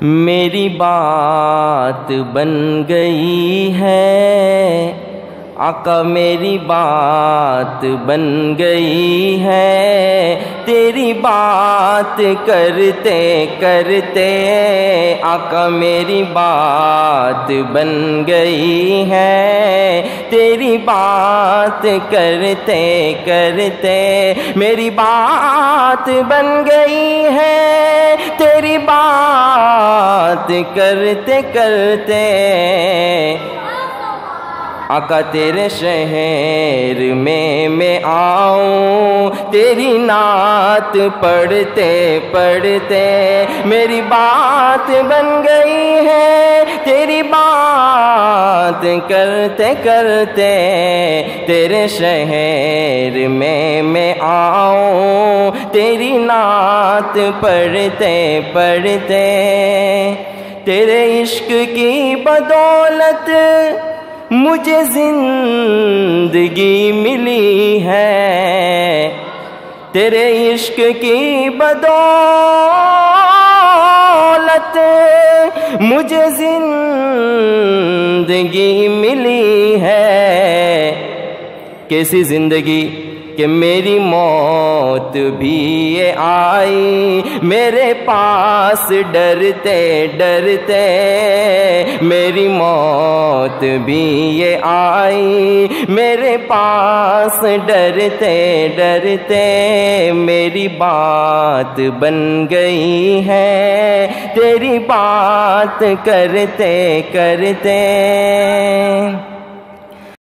میری بات بن گئی ہے۔ آقا، میری بات بن گئی ہے۔ تیری بات کرتے کرتے آقا، میری بات بن گئی ہے۔ تیری بات کرتے کرتے میری بات بن گئی ہے۔ تیری بات کرتے کرتے آقا تیرے شہر میں میں آؤں، تیری نعت پڑھتے پڑھتے میری بات بن گئی ہے، تیری بات کرتے کرتے تیرے شہر میں میں آؤں، تیری نعت پڑھتے پڑھتے تیرے عشق کی بدولت مجھے زندگی ملی ہے تیرے عشق کی بدولت مجھے زندگی ملی ہے کیسی زندگی کہ میری موت بھی یہ آئی، میرے پاس ڈرتے ڈرتے، میری موت بھی یہ آئی، میرے پاس ڈرتے ڈرتے، میری بات بن گئی ہے، تیری بات کرتے کرتے۔